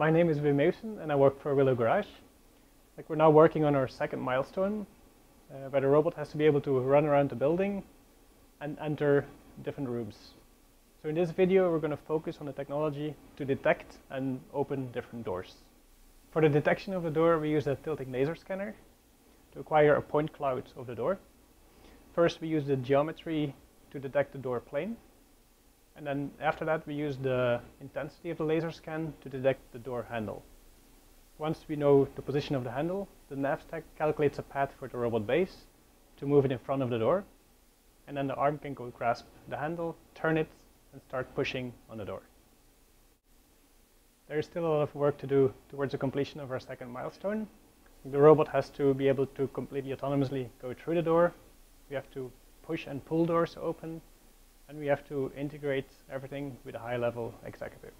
my name is Wim Meeussen and I work for Willow Garage. Like we're now working on our second milestone, uh, where the robot has to be able to run around the building and enter different rooms. So in this video, we're going to focus on the technology to detect and open different doors. For the detection of the door, we use a tilting laser scanner to acquire a point cloud of the door. First, we use the geometry to detect the door plane. And then after that, we use the intensity of the laser scan to detect the door handle. Once we know the position of the handle, the NavStack calculates a path for the robot base to move it in front of the door. And then the arm can go grasp the handle, turn it, and start pushing on the door. There is still a lot of work to do towards the completion of our second milestone. The robot has to be able to completely autonomously go through the door. We have to push and pull doors open and we have to integrate everything with a high-level executive.